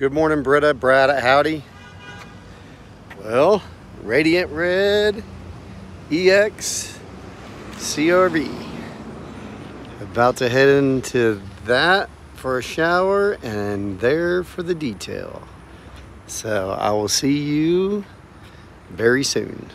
Good morning, Britta, Brad, howdy. Well, Radiant Red EX CRV. About to head into that for a shower and there for the detail. So I will see you very soon.